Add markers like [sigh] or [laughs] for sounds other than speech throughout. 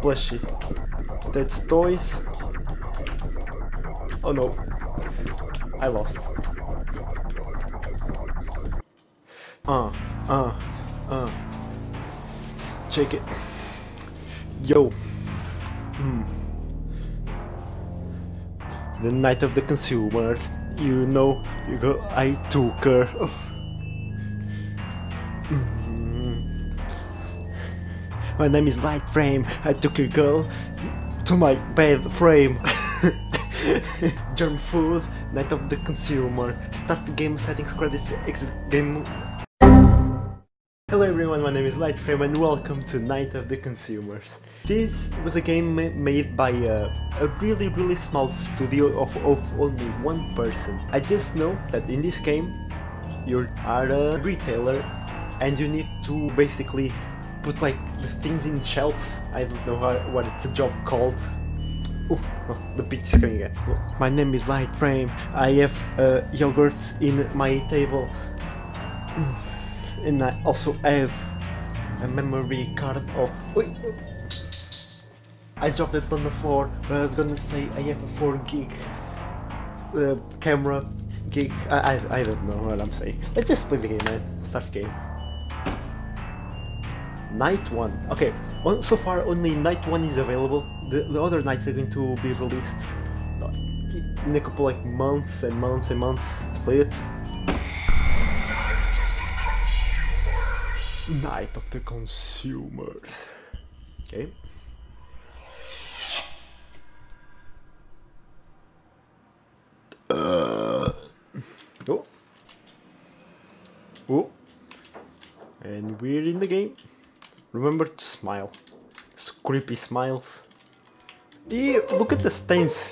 Plushy. That's toys. Oh no. I lost. Uh, uh, uh. Check it. Yo. Hmm. The night of the consumers. You know, you go. I took her. My name is Light Frame. I took a girl to my bed frame. [laughs] Germ food, night of the consumer. Start the game settings credits exit game. Hello everyone, my name is Lightframe and welcome to Night of the Consumers. This was a game ma made by a, a, really really small studio of, of only one person. I just know that in this game you are a retailer and you need to basically put like the things in shelves. I don't know how, what it's a job called. Ooh, oh, the beat is coming again. My name is Lightframe. I have uh, yogurt in my table. And I also have a memory card of wait, I dropped it on the floor but I was gonna say I have a 4 gig uh, camera gig I, I, I don't know what I'm saying let's just play the game man start game night 1 okay so far only night 1 is available the, the other nights are going to be released in a couple like months and months and months to play it Night of the Consumers. Okay. Uh. Oh. Oh. And we're in the game. Remember to smile. It's creepy smiles. Ew, look at the stains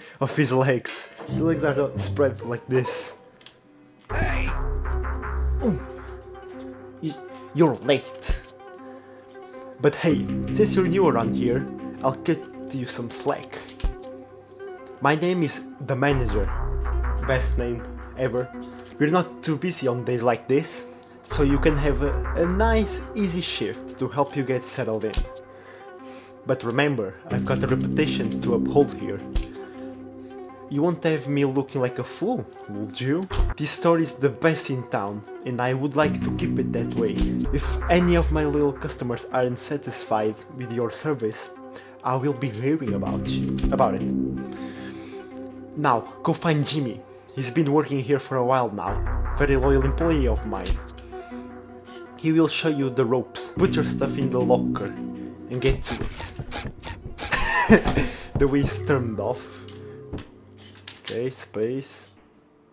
[laughs] of his legs. His legs are spread like this. Hey. Mm. You're late. But hey, since you're new around here, I'll cut you some slack. My name is The Manager. Best name ever. We're not too busy on days like this, so you can have a, a nice easy shift to help you get settled in. But remember, I've got a reputation to uphold here. You won't have me looking like a fool, would you? This store is the best in town, and I would like to keep it that way. If any of my loyal customers aren't satisfied with your service, I will be hearing about you, about it. Now, go find Jimmy. He's been working here for a while now. Very loyal employee of mine. He will show you the ropes. Put your stuff in the locker and get to it. [laughs] the way he's turned off. Okay, space.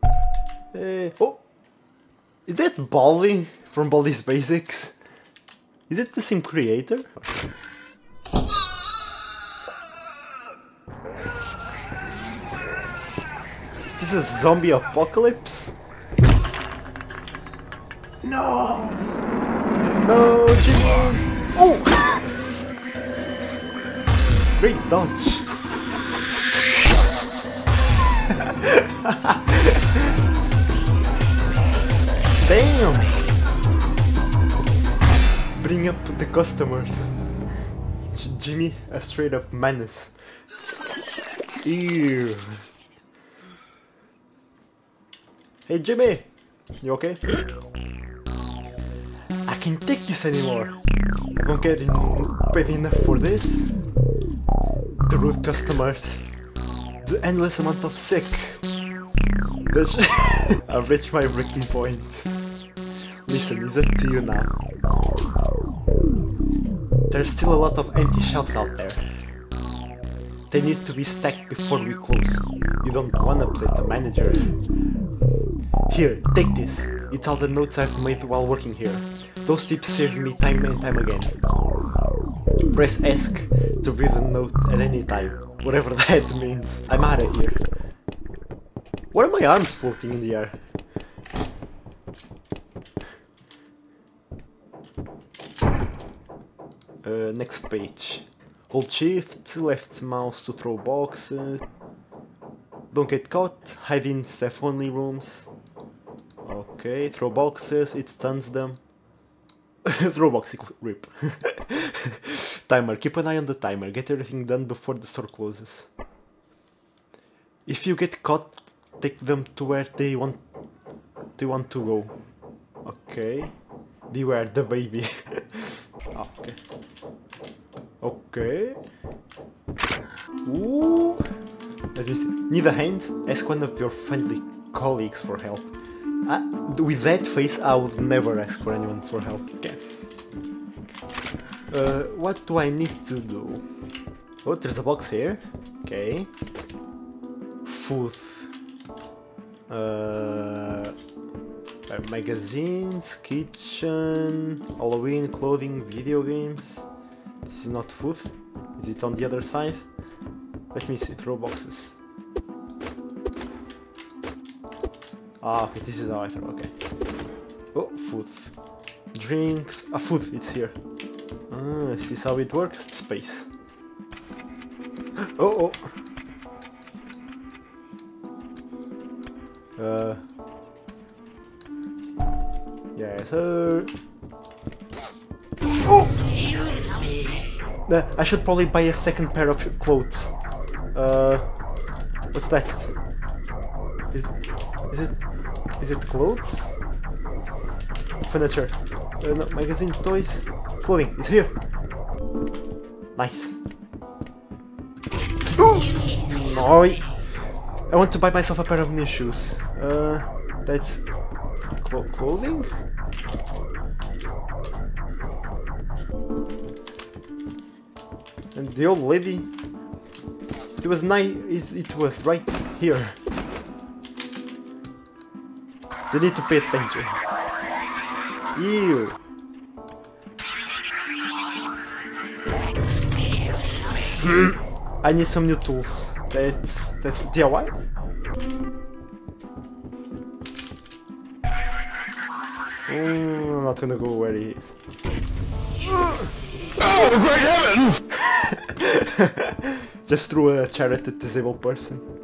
Uh, oh! Is that Baldi from Baldi's Basics? Is it the same creator? Is this a zombie apocalypse? No! No, Jimmy! Oh! Great dodge! [laughs] Damn! Bring up the customers. J Jimmy, a straight up menace. Ew. Hey Jimmy! You okay? [laughs] I can't take this anymore. I don't get paid enough for this. The rude customers. The endless amount of sick. [laughs] I've reached my breaking point. Listen, it's up to you now. There's still a lot of empty shelves out there. They need to be stacked before we close. You don't want to upset the manager. Here, take this. It's all the notes I've made while working here. Those tips save me time and time again. Press ask to read a note at any time, whatever [laughs] that means. I'm out of here. What are my arms floating in the air? Uh, next page. Hold shift, left mouse to throw boxes. Don't get caught, hide in staff only rooms. Okay, throw boxes, it stuns them. [laughs] Roblox equals rip. [laughs] timer. Keep an eye on the timer. Get everything done before the store closes. If you get caught, take them to where they want they want to go. Okay. Beware the baby. [laughs] Ah, okay. Okay. Ooh. Let me see. Need a hand? Ask one of your friendly colleagues for help. Uh, with that face, I would never ask for anyone for help. Okay. Uh, what do I need to do? Oh, there's a box here. Okay. Food. Uh, uh, magazines, kitchen, Halloween, clothing, video games. This is not food. Is it on the other side? Let me see. Throw boxes. Ah, okay, this is how I throw. Okay. Oh, food. Drinks. Ah, food. It's here. Ah, is this how it works? Space. [gasps] Oh, oh. Uh. Yes, sir. Oh! Uh, I should probably buy a second pair of clothes. Uh, what's that? Is, it clothes? Furniture. Uh, no, magazine, toys, clothing. It's here. Nice. No, I want to buy myself a pair of new shoes. Uh, that's clo clothing. And the old lady, it was nice. It was right here. You need to pay attention. Ew. I need some new tools. That's that's DIY. Mm, I'm not gonna go where he is. Oh, great heavens! [laughs] Just threw a chair at the disabled person.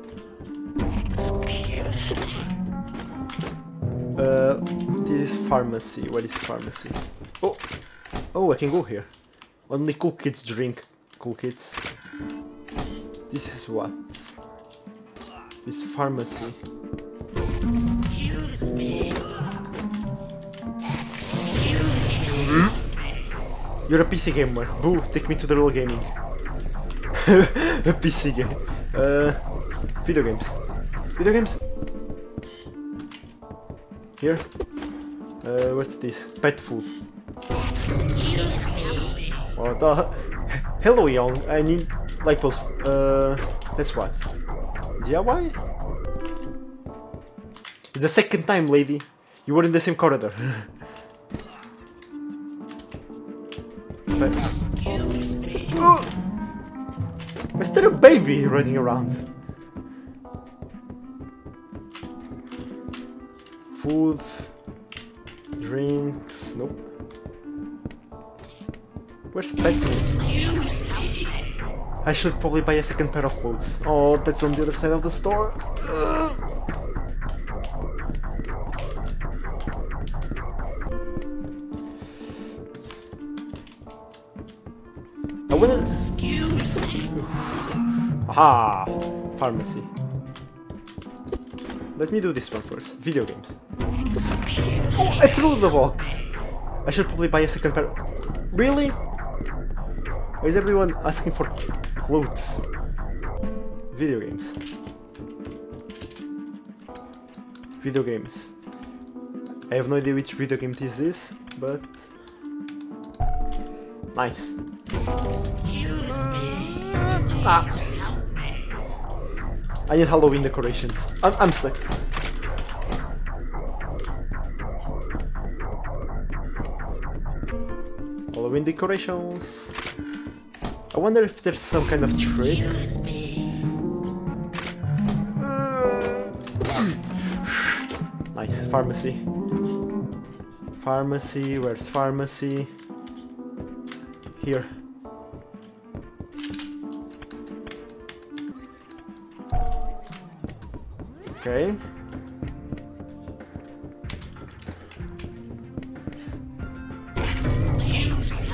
Pharmacy. What is pharmacy? Oh, oh, I can go here. Only cool kids drink. Cool kids. This is what? This pharmacy. Excuse me. You're a PC gamer. Boo, take me to the real gaming. [laughs] a PC game. Uh, video games. Video games. Here. Uh, what's this? Pet food. Excuse me. What the? Hello, young. I need light bulbs. Uh, that's what? DIY? It's the second time, lady. You were in the same corridor. [laughs] but, me. is there a baby running around? Food, drinks, nope. Where's food? I should probably buy a second pair of clothes. Oh, that's on the other side of the store. Ugh. I wonder. Excuse me. Aha! Pharmacy. Let me do this one first. Video games. Oh, I threw the box! I should probably buy a second pair. Really? Why is everyone asking for clothes? Video games. Video games. I have no idea which video game this is, but... Nice. Excuse me. Ah. I need Halloween decorations. I'm, I'm stuck. Decorations. I wonder if there's some kind of trick. Me. Nice, pharmacy. Pharmacy, where's pharmacy? Here. Okay.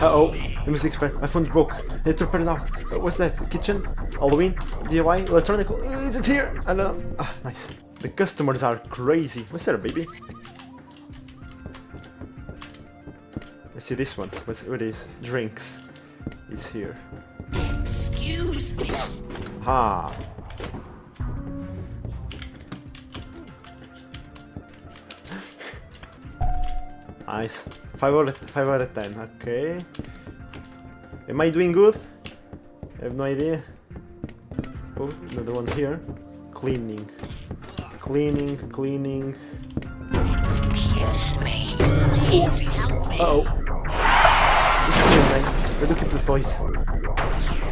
Uh oh, the music's fine. My phone broke. I need to repair now. Uh, what's that? Kitchen? Halloween? DIY? Electronic? Uh, is it here? I don't know. Ah, nice. The customers are crazy. What's there, baby? Let's see this one. What's, what is? Drinks. It's here. Excuse me. Ha. Nice. 5 out of, five out of 10. Okay. Am I doing good? I have no idea. Oh, another one here. Cleaning. Cleaning, cleaning. Me. Please help me. Uh oh. This is good, man. Where do you keep the toys?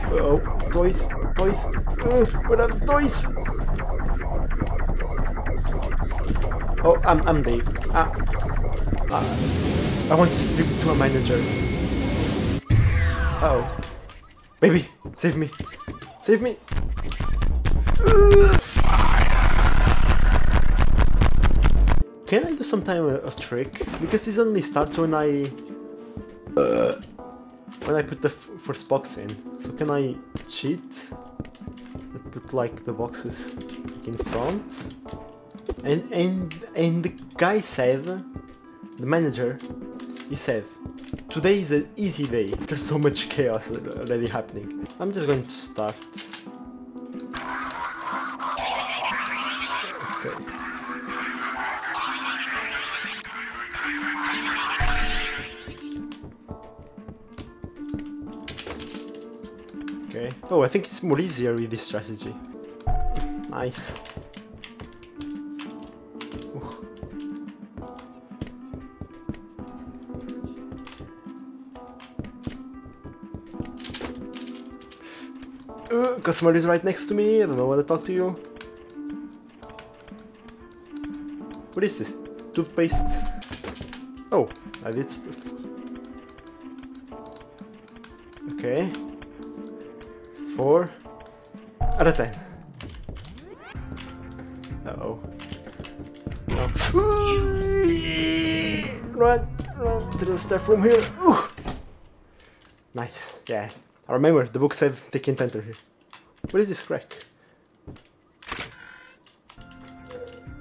Uh oh. Toys. Toys. Uh, where are the toys? Oh, I'm, I'm Dave. Ah. Ah. I want to speak to a manager. Uh oh. Baby, save me. Save me. Can I do some time a trick? Because this only starts when I when I put the first box in. So can I cheat? And put like the boxes in front. And and and the guy said, the manager, he said, today is an easy day. [laughs] There's so much chaos already happening. I'm just going to start. Okay. Okay. Oh, I think it's more easier with this strategy. [laughs] Nice. Customer is right next to me. I don't know what to talk to you. What is this? Toothpaste? Oh, I did. Okay. Four out of ten. Uh oh. Run, run to the staff room here. Ooh. Nice. Yeah. I remember the book said they can't enter here. What is this crack?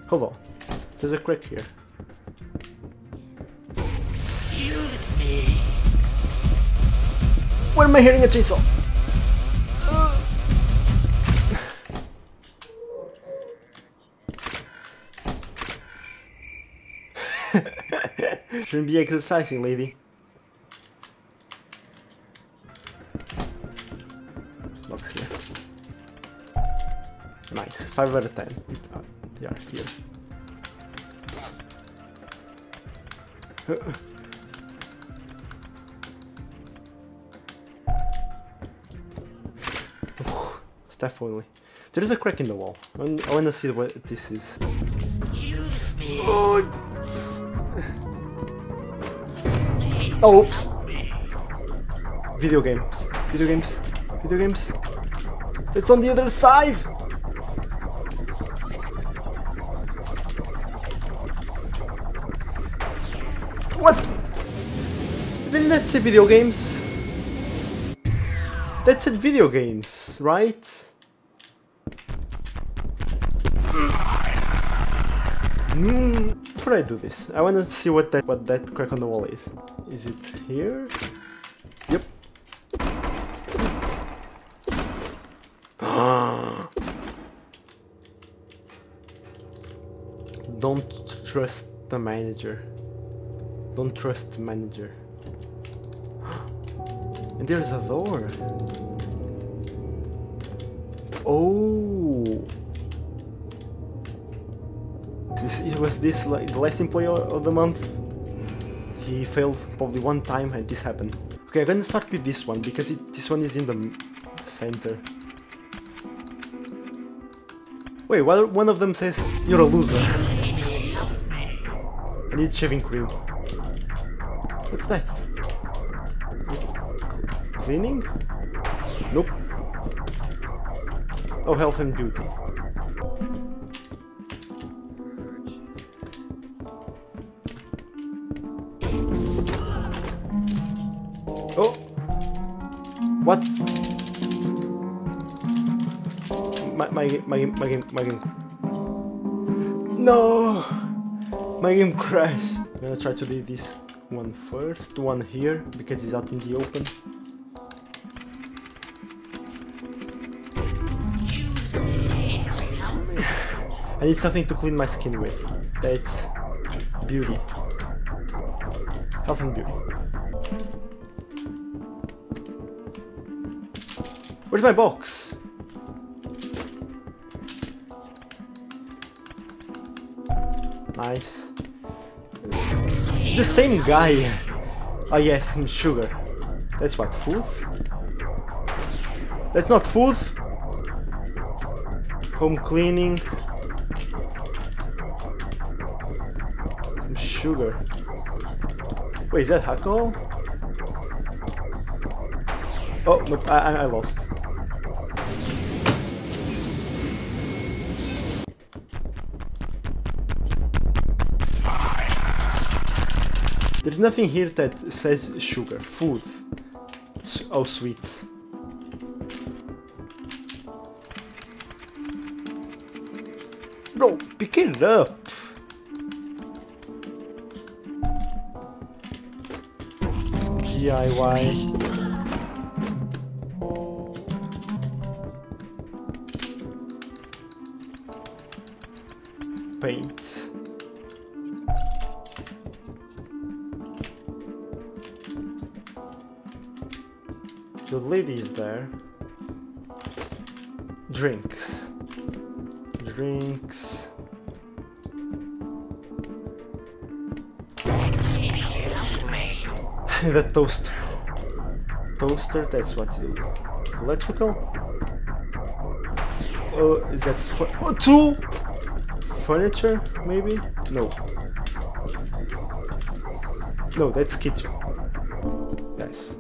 Hold on. There's a crack here. Excuse me. Where am I hearing a chainsaw? [laughs] Shouldn't be exercising, lady. Nice. 5 out of 10. Uh, they are here. [sighs] Staff only. There is a crack in the wall. I wanna see what this is. Excuse me. Oh, Please Oops. Video games. Video games. Video games. It's on the other side! Let's say video games. That's it video games, right? Hmm. Before I do this, I want to see what that what that crack on the wall is. Is it here? Yep. [gasps] Don't trust the manager. Don't trust the manager. And there's a door. Oh. This, was this like the last employee of the month. He failed probably one time and this happened. Okay, I'm gonna start with this one because it, this one is in the center. Wait, one of them says you're a loser. I need shaving cream. What's that? Cleaning? Nope. Oh, health and beauty. Oh, What? My, my, my, game- my game, my game. No! My game crashed. I'm gonna try to do this one first, one here, because it's out in the open. I need something to clean my skin with. That's beauty. Health and beauty. Where's my box? Nice. The same guy. Oh yes, and sugar. That's what, food? That's not food. Home cleaning. Sugar. Wait, is that alcohol? Oh, nope, I, I, lost. There's nothing here that says sugar. Food. Oh, sweets. Bro, pick it up. DIY. The toaster. Toaster, that's what it Electrical? Oh, is that fu- oh, two? Furniture, maybe? No. No, that's kitchen. Yes.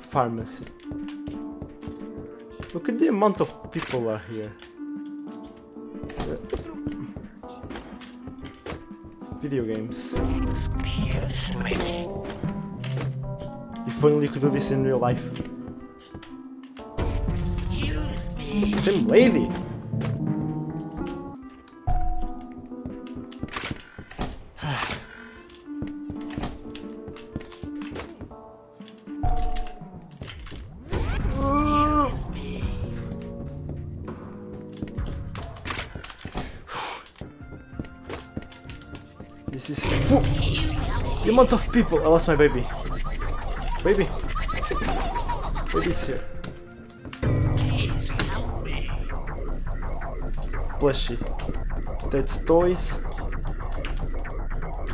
Pharmacy. Look at the amount of people are here. Video games. If only you could do this in real life. Excuse me. Same lady. Amount of people. I lost my baby. Baby. Baby's here. Please help me. That's toys.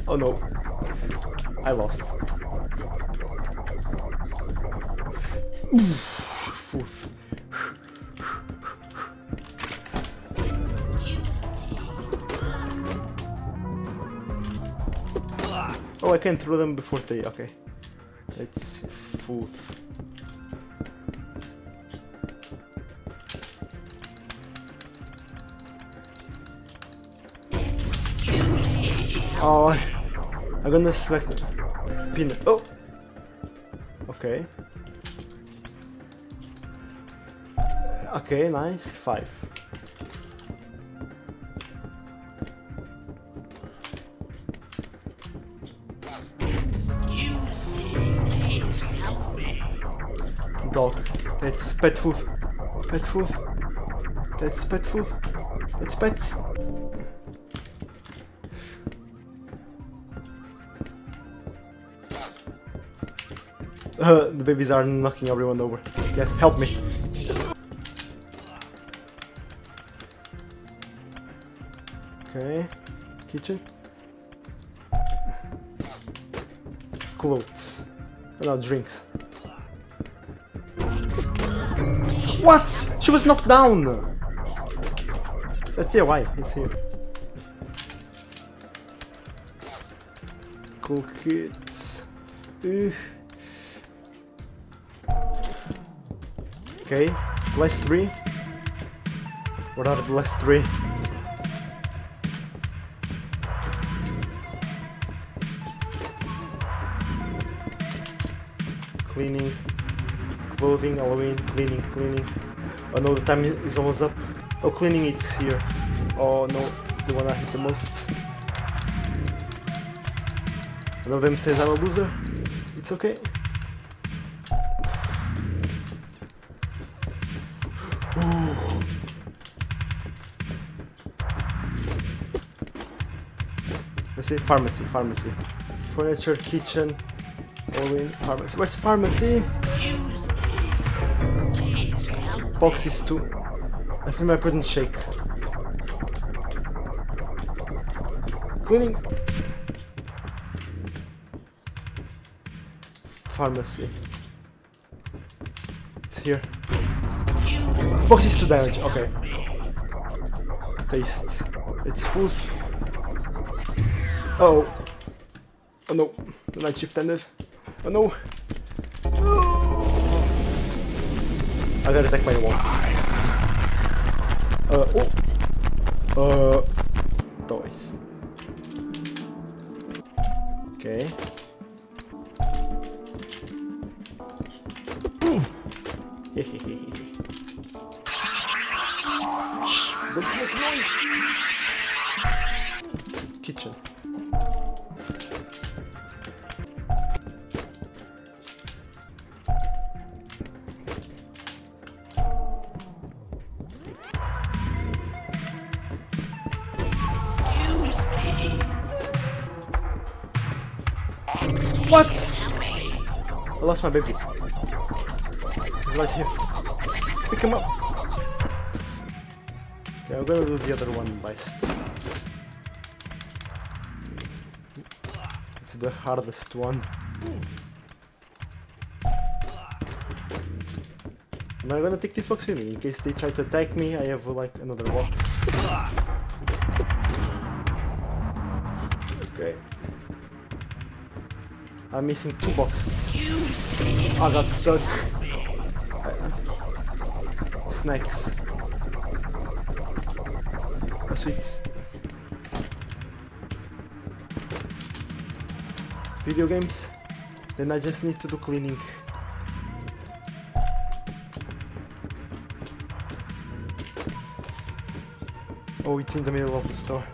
Oh no. I lost. Food. Oh, I can throw them before they. Okay. That's food. Oh, I'm gonna select peanut. Oh, okay. Okay, nice. Five. Dog. That's pet food. Pet food. That's pet food. That's pets. [laughs] Uh, the babies are knocking everyone over. Yes, help me. Okay. Kitchen. Clothes. Oh, no, drinks. What? She was knocked down! That's DIY, it's here. Cool kids. Ugh. Okay, last three. What are the last three? Cleaning. Clothing, Halloween, cleaning, cleaning. Oh no, the time is almost up. Oh, cleaning it's here. Oh no, the one I hit the most. One of them says I'm a loser. It's okay. Let's say pharmacy, pharmacy. Furniture, kitchen, all in pharmacy. Where's pharmacy? Boxes too. I think I couldn't shake. Cleaning. Pharmacy. It's here. Boxes to damage. Okay. Taste. It's full. Oh. Oh no. The night shift ended. Oh no. I got attacked by a wall. Uh, oh. Uh, toys. Okay. What? I lost my baby. He's right here. Pick him up. Okay, I'm gonna do the other one last. It's the hardest one. I'm gonna take this box with me in case they try to attack me. I have like another box. Okay. I'm missing two boxes. I got stuck. Snacks. Oh, sweets. Video games. Then I just need to do cleaning. Oh, it's in the middle of the store.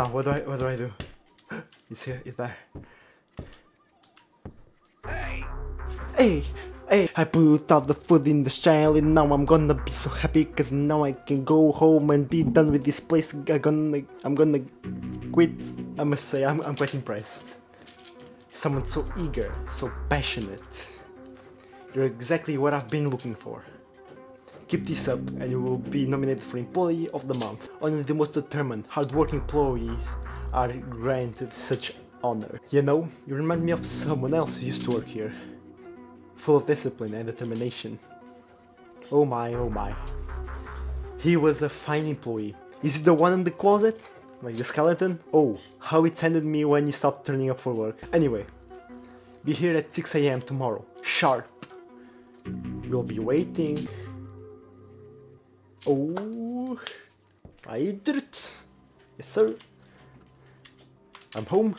Now, what do I, what do I do? [gasps] It's here, it's there. Hey, hey, Hey, I put all the food in the shell and now I'm gonna be so happy cause now I can go home and be done with this place. I'm gonna, I'm gonna quit. I must say, I'm, I'm quite impressed. Someone so eager, so passionate. You're exactly what I've been looking for. Keep this up and you will be nominated for Employee of the Month. Only the most determined, hardworking employees are granted such honor. You know, you remind me of someone else who used to work here. Full of discipline and determination. Oh my, oh my. He was a fine employee. Is it the one in the closet? Like the skeleton? Oh, how it ended me when he stopped turning up for work. Anyway, be here at 6am tomorrow. Sharp. We'll be waiting. Oh, I did it. Yes, sir. I'm home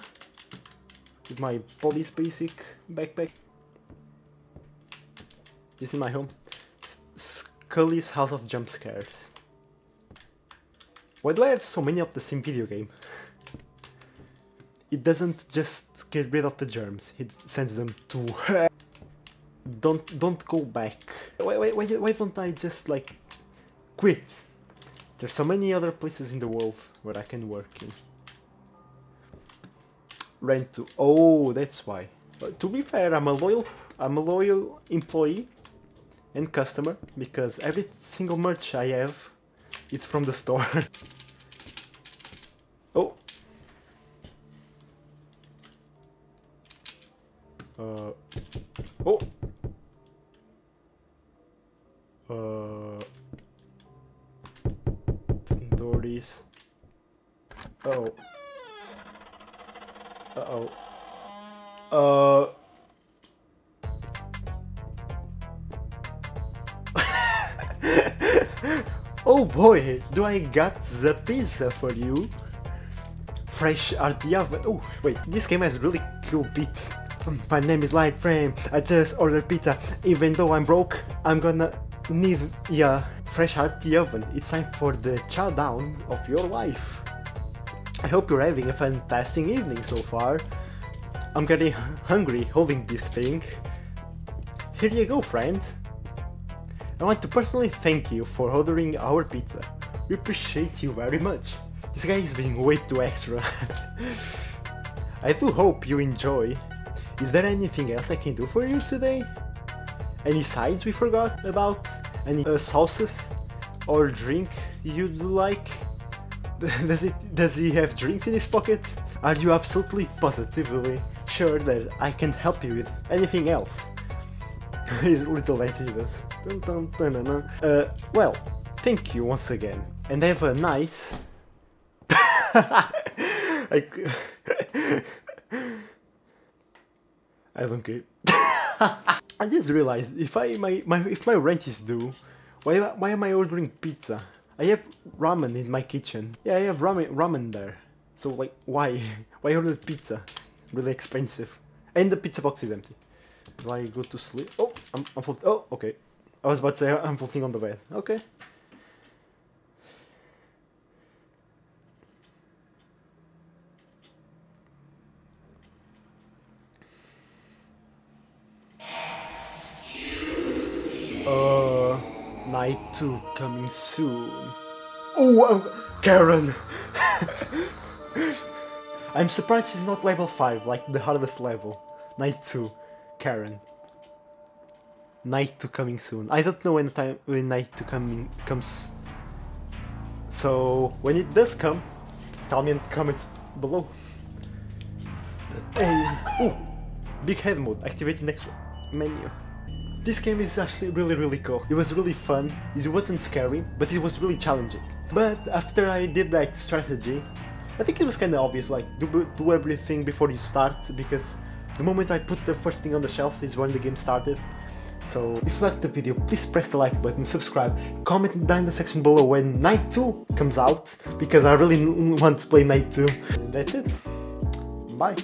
with my Baldi's basic backpack. This is my home. S- Scully's House of Jump Scares. Why do I have so many of the same video game? It doesn't just get rid of the germs, it sends them to don't don't go back. Why, why, why, why don't I just like quit? There's so many other places in the world where I can work in. Rent to oh that's why. But to be fair, I'm a loyal I'm a loyal employee and customer because every single merch I have it's from the store. [laughs] oh. Uh. Oh. Uh. Dories. Oh. Uh oh. [laughs] Uh. oh boy, do I got the pizza for you? Fresh out the oven. Oh, wait, this game has really cool beats. My name is Lightframe. I just ordered pizza. Even though I'm broke, I'm gonna ya fresh out the oven. It's time for the chow down of your life. I hope you're having a fantastic evening so far. I'm getting hungry holding this thing. Here you go, friend. I want to personally thank you for ordering our pizza. We appreciate you very much. This guy is being way too extra. [laughs] I do hope you enjoy. Is there anything else I can do for you today? Any sides we forgot about? Any uh, sauces or drink you'd like? [laughs] does it does he have drinks in his pocket? Are you absolutely positively sure that I can help you with anything else? [laughs] His little dun. Uh, well, thank you once again, and have a nice. [laughs] I don't care. I just realized if I my, my if my rent is due, why why am I ordering pizza? I have ramen in my kitchen. Yeah, I have ramen ramen there. So like why [laughs] why order pizza? Really expensive. And the pizza box is empty. Do I go to sleep? Oh, I'm I'm float- Oh, okay. I was about to say I'm floating on the bed. Okay. Uh, night two coming soon. Oh, I'm, Karen. [laughs] I'm surprised he's not level five, like the hardest level. Night two, Karen. Night two coming soon. I don't know when time when night two coming comes. So when it does come, tell me in the comments below. Hey, oh, big head mode. Activating next menu. This game is actually really really cool. It was really fun. It wasn't scary, but it was really challenging. But after I did that strategy, I think it was kind of obvious. Like do do everything before you start because the moment I put the first thing on the shelf is when the game started. So if you liked the video, please press the like button, subscribe, comment down in the section below when Night 2 comes out because I really want to play Night 2. And that's it. Bye.